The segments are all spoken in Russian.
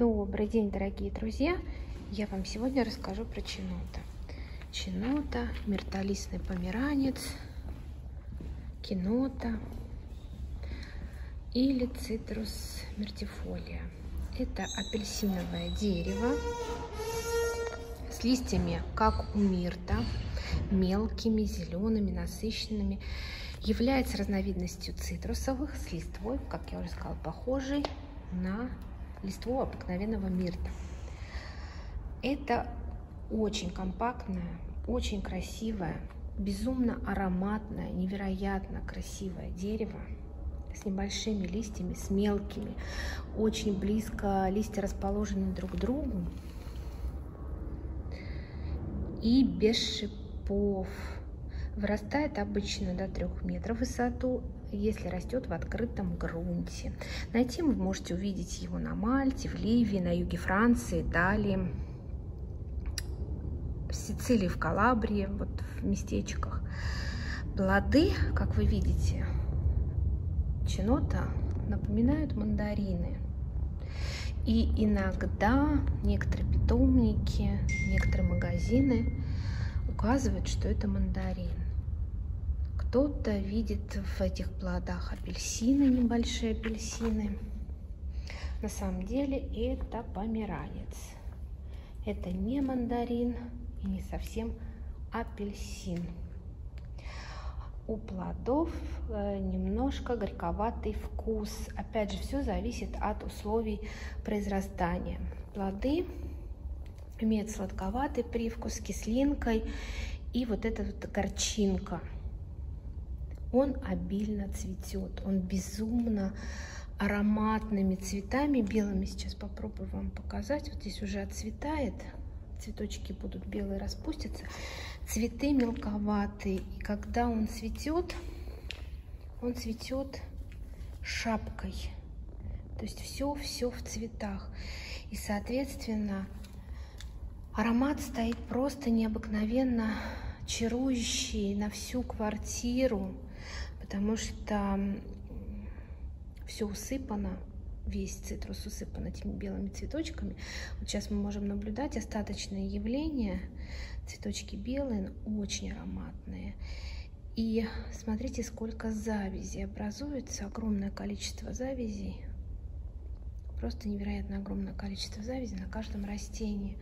Добрый день, дорогие друзья! Я вам сегодня расскажу про чинота. Чинота, миртолистный померанец, кинота или цитрус мертифолия. Это апельсиновое дерево с листьями, как у мирта, мелкими, зелеными, насыщенными. Является разновидностью цитрусовых с листвой, как я уже сказала, похожей на листву обыкновенного мирта. Это очень компактное, очень красивое, безумно ароматное, невероятно красивое дерево с небольшими листьями, с мелкими. Очень близко листья расположены друг к другу. И без шипов. Вырастает обычно до 3 метров в высоту, если растет в открытом грунте. Найти вы можете увидеть его на Мальте, в Ливии, на юге Франции, Италии, в Сицилии, в Калабрии, вот в местечках. Плоды, как вы видите, чинота напоминают мандарины. И иногда некоторые питомники, некоторые магазины указывают, что это мандарин. Кто-то видит в этих плодах апельсины, небольшие апельсины. На самом деле это померанец. Это не мандарин и не совсем апельсин. У плодов э, немножко горьковатый вкус. Опять же, все зависит от условий произрастания. Плоды имеют сладковатый привкус с кислинкой и вот эта вот горчинка – он обильно цветет, он безумно ароматными цветами белыми. Сейчас попробую вам показать. Вот здесь уже отцветает, цветочки будут белые, распустятся. Цветы мелковатые, и когда он цветет, он цветет шапкой. То есть все-все в цветах. И, соответственно, аромат стоит просто необыкновенно чарующий на всю квартиру потому что все усыпано, весь цитрус усыпан этими белыми цветочками. Вот сейчас мы можем наблюдать остаточное явление. Цветочки белые, но очень ароматные. И смотрите, сколько завязей образуется, огромное количество завязей. Просто невероятно огромное количество завязей на каждом растении.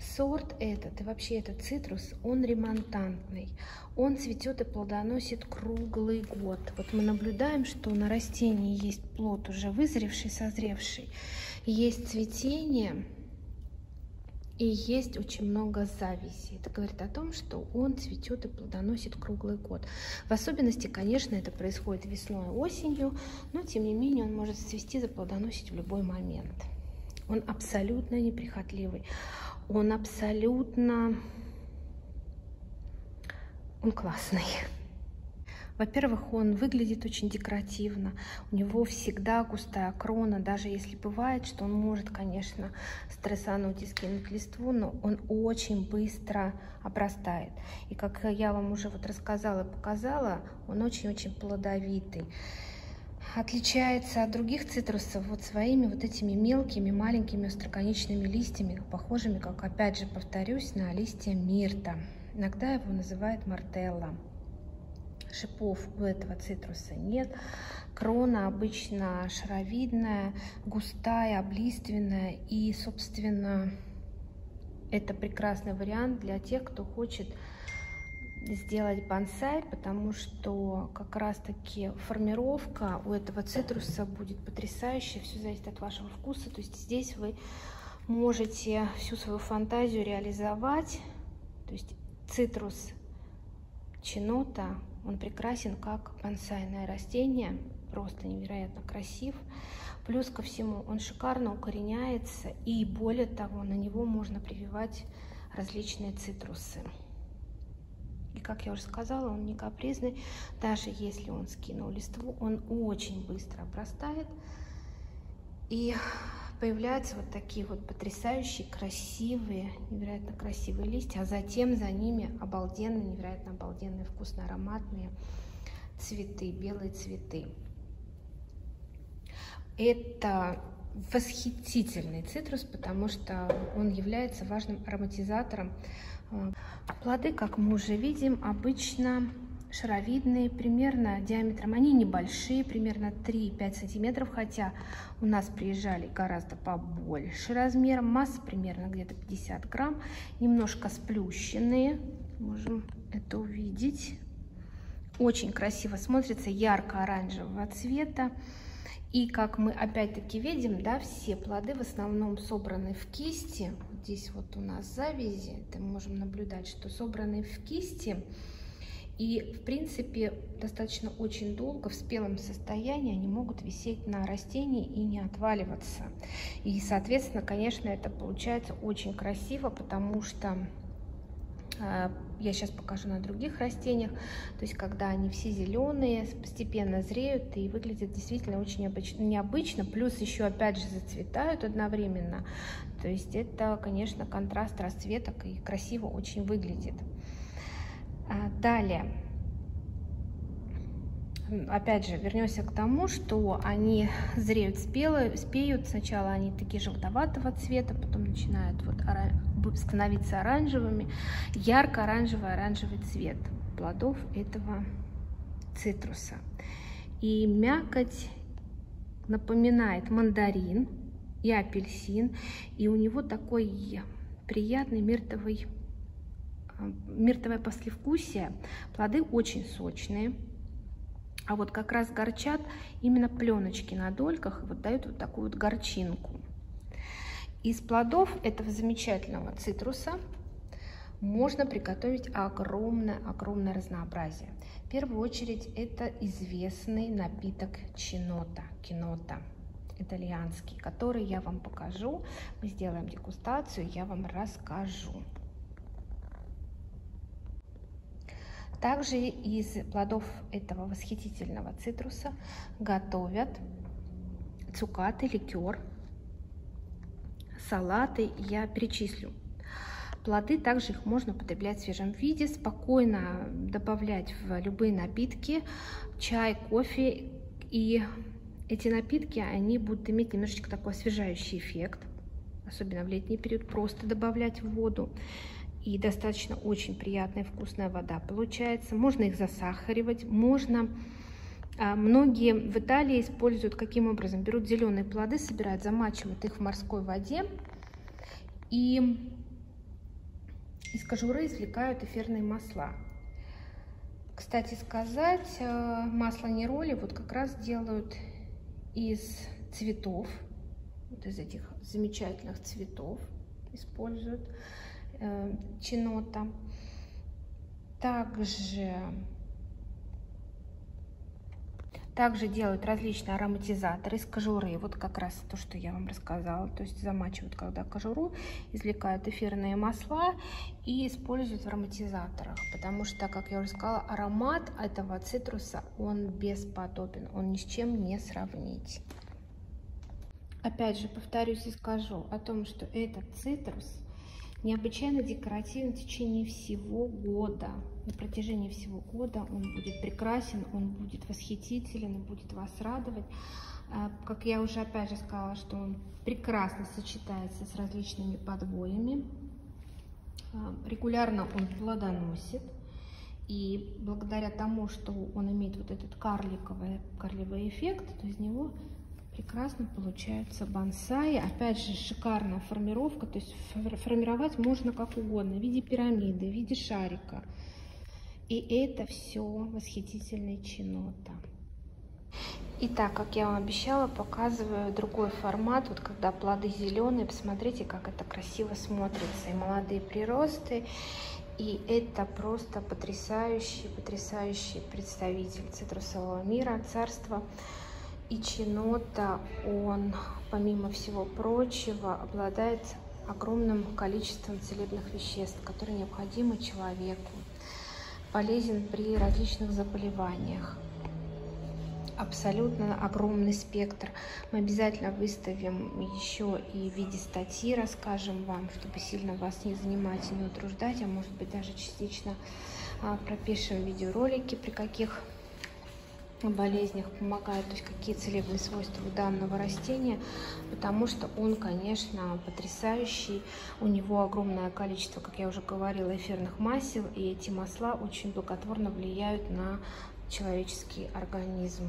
Сорт этот и вообще этот цитрус, он ремонтантный. Он цветет и плодоносит круглый год. Вот мы наблюдаем, что на растении есть плод уже вызревший, созревший. Есть цветение и есть очень много зависи. Это говорит о том, что он цветет и плодоносит круглый год. В особенности, конечно, это происходит весной и осенью, но тем не менее он может цвести, заплодоносить в любой момент. Он абсолютно неприхотливый он абсолютно... Он классный. Во-первых, он выглядит очень декоративно, у него всегда густая крона, даже если бывает, что он может, конечно, стрессануть и скинуть листву, но он очень быстро обрастает. И как я вам уже вот рассказала, показала, он очень-очень плодовитый отличается от других цитрусов вот своими вот этими мелкими, маленькими остроконечными листьями, похожими, как опять же повторюсь, на листья мирта. Иногда его называют мартелла. Шипов у этого цитруса нет. Крона обычно шаровидная, густая, облиственная. И, собственно, это прекрасный вариант для тех, кто хочет сделать бонсай, потому что как раз-таки формировка у этого цитруса будет потрясающая. Все зависит от вашего вкуса. То есть здесь вы можете всю свою фантазию реализовать. То есть цитрус чинота, он прекрасен как бонсайное растение. Просто невероятно красив. Плюс ко всему он шикарно укореняется. И более того, на него можно прививать различные цитрусы. И, как я уже сказала, он не капризный. Даже если он скинул листву, он очень быстро обрастает. И появляются вот такие вот потрясающие, красивые, невероятно красивые листья, а затем за ними обалденные, невероятно обалденные, вкусно ароматные цветы, белые цветы. Это восхитительный цитрус, потому что он является важным ароматизатором. Плоды, как мы уже видим, обычно шаровидные, примерно диаметром, они небольшие, примерно 3-5 сантиметров, хотя у нас приезжали гораздо побольше размером, масса примерно где-то 50 грамм, немножко сплющенные, можем это увидеть. Очень красиво смотрится, ярко-оранжевого цвета. И как мы опять-таки видим, да, все плоды в основном собраны в кисти. Здесь вот у нас завязи, это мы можем наблюдать, что собраны в кисти. И, в принципе, достаточно очень долго в спелом состоянии они могут висеть на растении и не отваливаться. И, соответственно, конечно, это получается очень красиво, потому что э, я сейчас покажу на других растениях, то есть когда они все зеленые, постепенно зреют и выглядят действительно очень необычно, необычно, плюс еще опять же зацветают одновременно, то есть это, конечно, контраст расцветок и красиво очень выглядит. А, далее, опять же, вернемся к тому, что они зреют спело, спеют. Сначала они такие желтоватого цвета, потом начинают вот становиться оранжевыми. Ярко-оранжевый оранжевый цвет плодов этого цитруса. И мякоть напоминает мандарин и апельсин. И у него такой приятный мертвый миртовое послевкусие. Плоды очень сочные. А вот как раз горчат именно пленочки на дольках, вот дают вот такую вот горчинку. Из плодов этого замечательного цитруса можно приготовить огромное-огромное разнообразие. В первую очередь это известный напиток чинота, кинота итальянский, который я вам покажу. Мы сделаем дегустацию, я вам расскажу. Также из плодов этого восхитительного цитруса готовят цукаты, ликер, салаты, я перечислю. Плоды также их можно употреблять в свежем виде, спокойно добавлять в любые напитки, чай, кофе. И эти напитки, они будут иметь немножечко такой освежающий эффект, особенно в летний период, просто добавлять в воду и достаточно очень приятная вкусная вода получается. Можно их засахаривать, можно... А, многие в Италии используют каким образом? Берут зеленые плоды, собирают, замачивают их в морской воде и из кожуры извлекают эфирные масла. Кстати сказать, э, масло нероли вот как раз делают из цветов, вот из этих замечательных цветов используют э, чинота. Также, также делают различные ароматизаторы из кожуры. Вот как раз то, что я вам рассказала. То есть замачивают, когда кожуру, извлекают эфирные масла и используют в ароматизаторах. Потому что, как я уже сказала, аромат этого цитруса, он бесподобен. Он ни с чем не сравнить. Опять же, повторюсь и скажу о том, что этот цитрус необычайно декоративен в течение всего года. На протяжении всего года он будет прекрасен, он будет восхитителен, он будет вас радовать. А, как я уже опять же сказала, что он прекрасно сочетается с различными подвоями. А, регулярно он плодоносит. И благодаря тому, что он имеет вот этот карликовый, карликовый эффект, то из него прекрасно получаются бонсаи. Опять же, шикарная формировка, то есть формировать можно как угодно, в виде пирамиды, в виде шарика. И это все восхитительный чинота. Итак, как я вам обещала, показываю другой формат. Вот когда плоды зеленые, посмотрите, как это красиво смотрится. И молодые приросты. И это просто потрясающий, потрясающий представитель цитрусового мира, царства. И чинота, он, помимо всего прочего, обладает огромным количеством целебных веществ, которые необходимы человеку. Полезен при различных заболеваниях. Абсолютно огромный спектр. Мы обязательно выставим еще и в виде статьи, расскажем вам, чтобы сильно вас не занимать и не утруждать, а может быть даже частично а, пропишем видеоролики, при каких болезнях помогает, то есть какие целебные свойства у данного растения, потому что он, конечно, потрясающий. У него огромное количество, как я уже говорила, эфирных масел, и эти масла очень благотворно влияют на человеческий организм.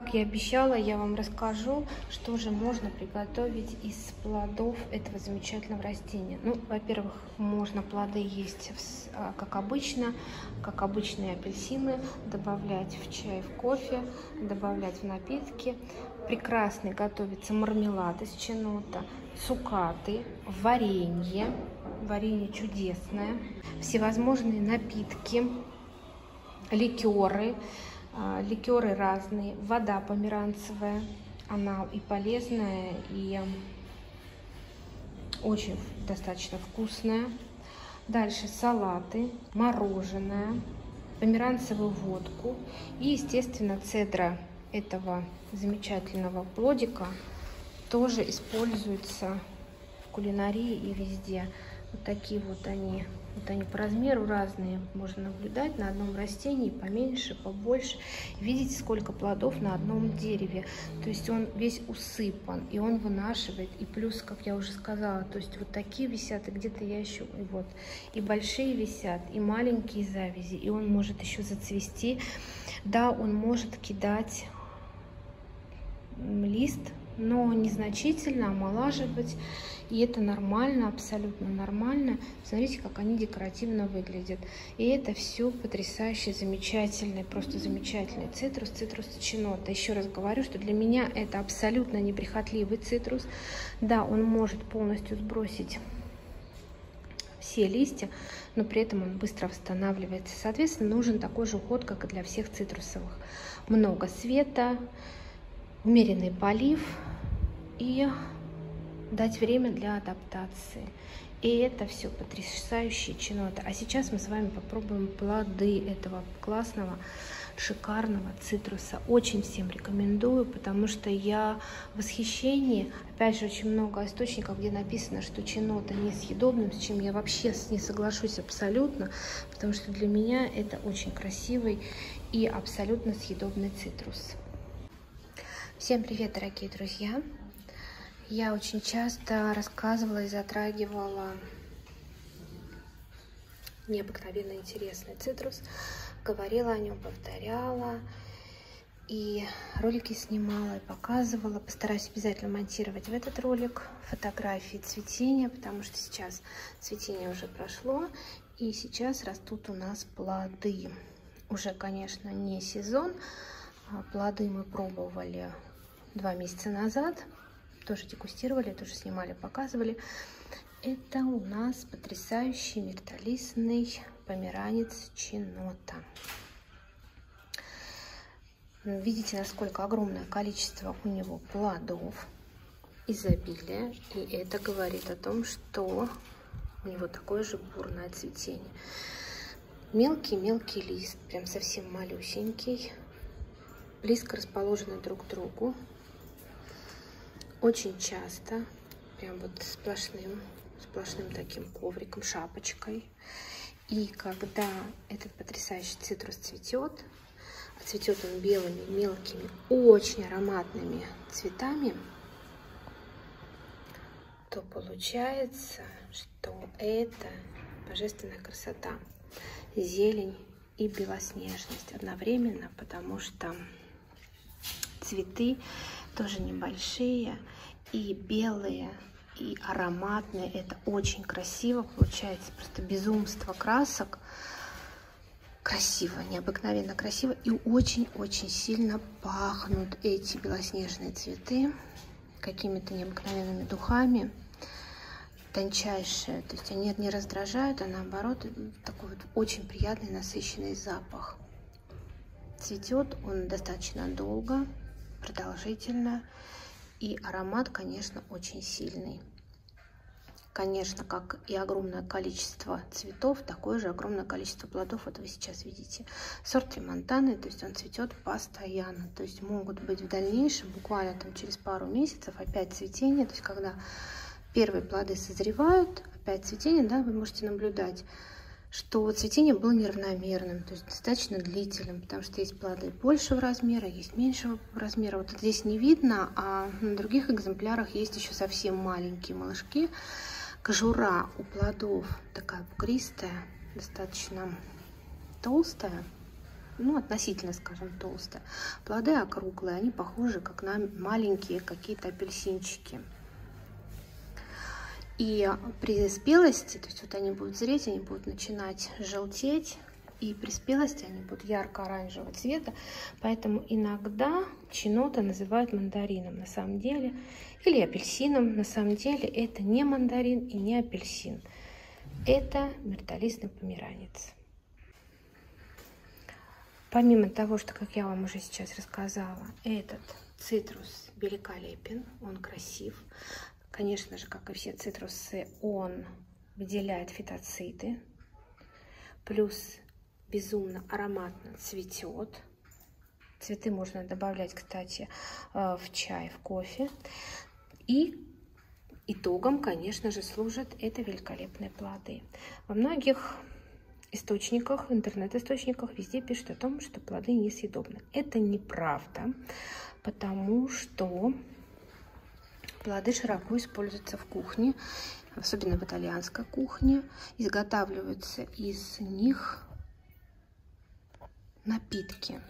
Как я обещала, я вам расскажу, что же можно приготовить из плодов этого замечательного растения. Ну, во-первых, можно плоды есть а, как обычно, как обычные апельсины, добавлять в чай, в кофе, добавлять в напитки. Прекрасный готовится мармелад из чинота, цукаты, варенье, варенье чудесное, всевозможные напитки, ликеры, ликеры разные, вода померанцевая, она и полезная, и очень достаточно вкусная. Дальше салаты, мороженое, померанцевую водку и, естественно, цедра этого замечательного плодика тоже используется в кулинарии и везде. Вот такие вот они вот они по размеру разные. Можно наблюдать на одном растении поменьше, побольше. Видите, сколько плодов на одном дереве. То есть он весь усыпан, и он вынашивает. И плюс, как я уже сказала, то есть вот такие висят, и где-то я еще, и вот, и большие висят, и маленькие завязи, и он может еще зацвести. Да, он может кидать лист, но незначительно омолаживать. И это нормально, абсолютно нормально. Смотрите, как они декоративно выглядят. И это все потрясающе, замечательный, просто замечательный цитрус, цитрус чинота. Еще раз говорю, что для меня это абсолютно неприхотливый цитрус. Да, он может полностью сбросить все листья, но при этом он быстро восстанавливается. Соответственно, нужен такой же уход, как и для всех цитрусовых. Много света, умеренный полив и дать время для адаптации. И это все потрясающие чиноты. А сейчас мы с вами попробуем плоды этого классного, шикарного цитруса. Очень всем рекомендую, потому что я в восхищении. Опять же, очень много источников, где написано, что чинота несъедобным, с чем я вообще не соглашусь абсолютно, потому что для меня это очень красивый и абсолютно съедобный цитрус. Всем привет, дорогие друзья! Я очень часто рассказывала и затрагивала необыкновенно интересный цитрус, говорила о нем, повторяла, и ролики снимала и показывала. Постараюсь обязательно монтировать в этот ролик фотографии цветения, потому что сейчас цветение уже прошло, и сейчас растут у нас плоды. Уже, конечно, не сезон, а плоды мы пробовали два месяца назад, тоже дегустировали, тоже снимали, показывали. Это у нас потрясающий миртолистный померанец чинота. Видите, насколько огромное количество у него плодов, изобилие. И это говорит о том, что у него такое же бурное цветение. Мелкий-мелкий лист, прям совсем малюсенький, близко расположены друг к другу очень часто, прям вот сплошным, сплошным таким ковриком, шапочкой. И когда этот потрясающий цитрус цветет, а цветет он белыми, мелкими, очень ароматными цветами, то получается, что это божественная красота, зелень и белоснежность одновременно, потому что цветы тоже небольшие и белые, и ароматные. Это очень красиво получается, просто безумство красок. Красиво, необыкновенно красиво и очень-очень сильно пахнут эти белоснежные цветы какими-то необыкновенными духами тончайшие, то есть они не раздражают, а наоборот такой вот очень приятный насыщенный запах. Цветет он достаточно долго, продолжительно. И аромат, конечно, очень сильный. Конечно, как и огромное количество цветов, такое же огромное количество плодов. Вот вы сейчас видите. Сорт Тримонтаны, то есть он цветет постоянно. То есть могут быть в дальнейшем, буквально там через пару месяцев, опять цветение. То есть когда первые плоды созревают, опять цветение, да, вы можете наблюдать что цветение было неравномерным, то есть достаточно длительным, потому что есть плоды большего размера, есть меньшего размера. Вот здесь не видно, а на других экземплярах есть еще совсем маленькие малышки. Кожура у плодов такая бугристая, достаточно толстая, ну, относительно, скажем, толстая. Плоды округлые, они похожи как на маленькие какие-то апельсинчики. И при спелости, то есть вот они будут зреть, они будут начинать желтеть, и при спелости они будут ярко-оранжевого цвета, поэтому иногда чинота называют мандарином на самом деле, или апельсином, на самом деле это не мандарин и не апельсин, это мертолистный померанец. Помимо того, что, как я вам уже сейчас рассказала, этот цитрус великолепен, он красив, Конечно же, как и все цитрусы, он выделяет фитоциды, плюс безумно ароматно цветет. Цветы можно добавлять, кстати, э, в чай, в кофе. И итогом, конечно же, служат это великолепные плоды. Во многих источниках, интернет-источниках везде пишут о том, что плоды несъедобны. Это неправда, потому что Плоды широко используются в кухне, особенно в итальянской кухне. Изготавливаются из них напитки.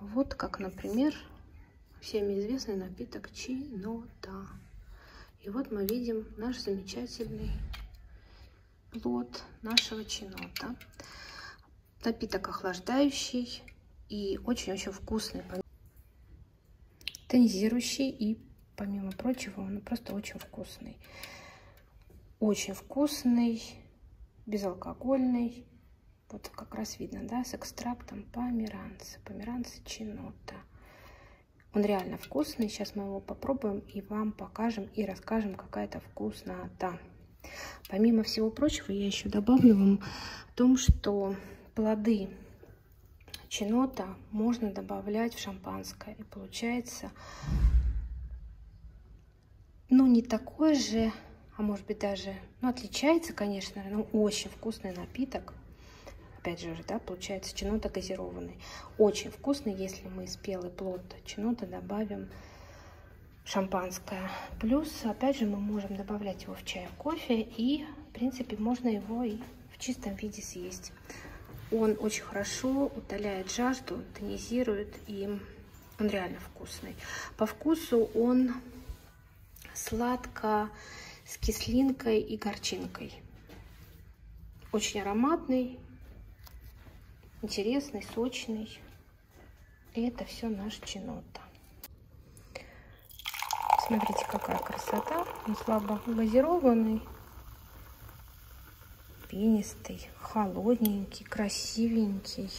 Вот как, например, всеми известный напиток чинота. И вот мы видим наш замечательный плод нашего чинота. Напиток охлаждающий и очень-очень вкусный, тонизирующий и помимо прочего, он просто очень вкусный. Очень вкусный, безалкогольный. Вот как раз видно, да, с экстрактом померанца, померанца чинота. Он реально вкусный. Сейчас мы его попробуем и вам покажем и расскажем, какая это вкуснота. Помимо всего прочего, я еще добавлю вам о том, что плоды чинота можно добавлять в шампанское. И получается ну, не такой же, а может быть даже, ну, отличается, конечно, но очень вкусный напиток. Опять же, да, получается чинота газированный. Очень вкусный, если мы спелый плод чинота добавим шампанское. Плюс, опять же, мы можем добавлять его в чай, в кофе, и, в принципе, можно его и в чистом виде съесть. Он очень хорошо утоляет жажду, тонизирует, и он реально вкусный. По вкусу он сладко, с кислинкой и горчинкой. Очень ароматный, интересный, сочный. И это все наш чинота. Смотрите, какая красота. Он слабо газированный, пенистый, холодненький, красивенький.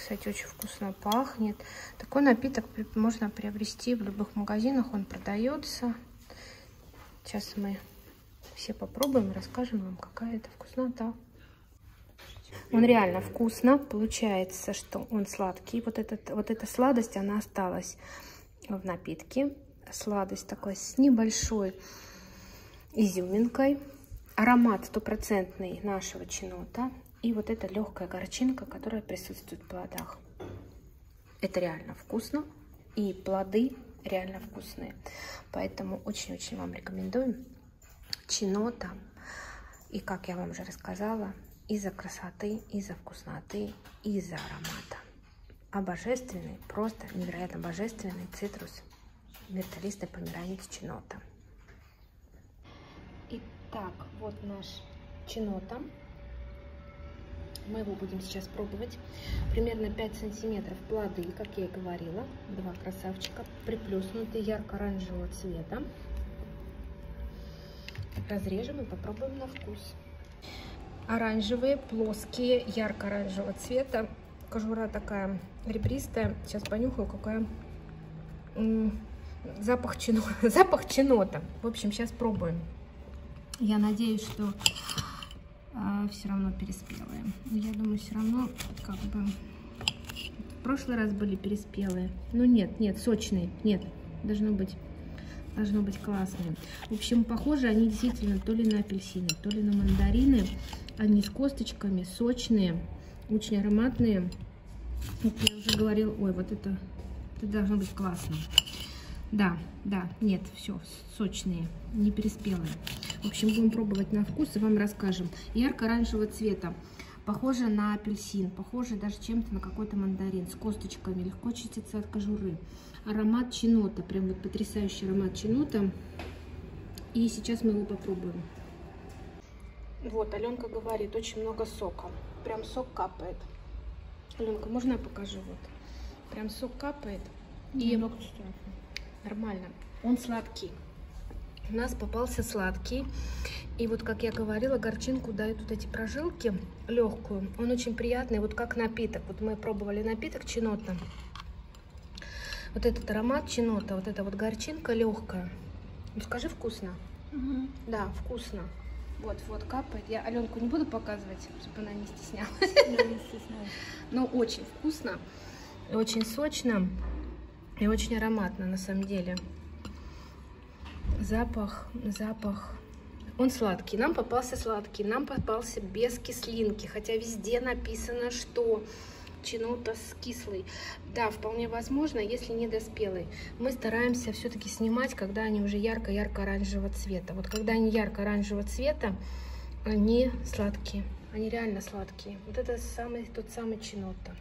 Кстати, очень вкусно пахнет. Такой напиток можно приобрести в любых магазинах. Он продается. Сейчас мы все попробуем расскажем вам, какая это вкуснота. Он реально вкусно. Получается, что он сладкий. Вот, этот, вот эта сладость, она осталась в напитке. Сладость такой с небольшой изюминкой. Аромат стопроцентный нашего чинота. И вот эта легкая горчинка, которая присутствует в плодах. Это реально вкусно. И плоды реально вкусные. Поэтому очень-очень вам рекомендую чинота. И как я вам уже рассказала, из-за красоты, из-за вкусноты, из-за аромата. А божественный, просто невероятно божественный цитрус мертолистный померанец чинота. Итак, вот наш чинота. Мы его будем сейчас пробовать. Примерно 5 сантиметров плоды, как я и говорила. Два красавчика, приплюснутые ярко-оранжевого цвета. Разрежем и попробуем на вкус. Оранжевые, плоские, ярко-оранжевого цвета. Кожура такая ребристая. Сейчас понюхаю, какая запах, чино... запах чинота. В общем, сейчас пробуем. Я надеюсь, что а, все равно переспелые. Я думаю, все равно как бы... В прошлый раз были переспелые. Ну нет, нет, сочные. Нет, должно быть должно быть классное. В общем, похоже они действительно то ли на апельсины, то ли на мандарины. Они с косточками, сочные, очень ароматные. Как я уже говорил, ой, вот это, это должно быть классно. Да, да, нет, все, сочные, не переспелые. В общем, будем пробовать на вкус и вам расскажем. Ярко-оранжевого цвета. Похоже на апельсин, похоже даже чем-то на какой-то мандарин с косточками, легко чистится от кожуры. Аромат чинота, прям вот потрясающий аромат чинота. И сейчас мы его попробуем. Вот, Аленка говорит, очень много сока. Прям сок капает. Аленка, можно я покажу? Вот. Прям сок капает. И нормально. Он сладкий. У нас попался сладкий. И вот, как я говорила, горчинку дают вот эти прожилки легкую. Он очень приятный, вот как напиток. Вот мы пробовали напиток чинота. Вот этот аромат чинота, вот эта вот горчинка легкая. Ну, скажи, вкусно? Угу. Да, вкусно. Вот, вот, капает. Я Аленку не буду показывать, чтобы она не стеснялась. Я не стесняюсь. Но очень вкусно, очень сочно и очень ароматно на самом деле. Запах, запах он сладкий. Нам попался сладкий, нам попался без кислинки. Хотя везде написано, что чинота с кислый. Да, вполне возможно, если не доспелый. Мы стараемся все-таки снимать, когда они уже ярко-ярко-оранжевого цвета. Вот когда они ярко-оранжевого цвета, они сладкие. Они реально сладкие. Вот это самый, тот самый чинота.